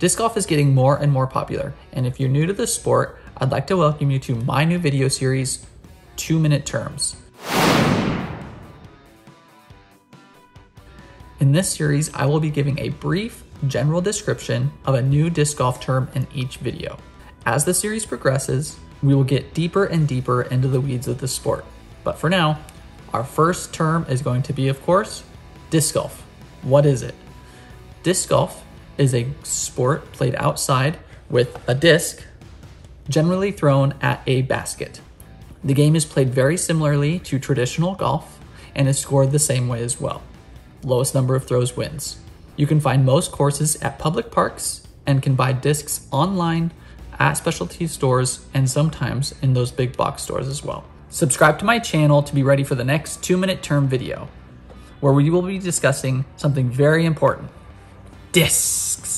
Disc golf is getting more and more popular, and if you're new to the sport, I'd like to welcome you to my new video series, 2 Minute Terms. In this series, I will be giving a brief, general description of a new disc golf term in each video. As the series progresses, we will get deeper and deeper into the weeds of the sport. But for now, our first term is going to be, of course, disc golf. What is it? Disc golf is a sport played outside with a disc generally thrown at a basket. The game is played very similarly to traditional golf and is scored the same way as well. Lowest number of throws wins. You can find most courses at public parks and can buy discs online at specialty stores and sometimes in those big box stores as well. Subscribe to my channel to be ready for the next two minute term video where we will be discussing something very important discs.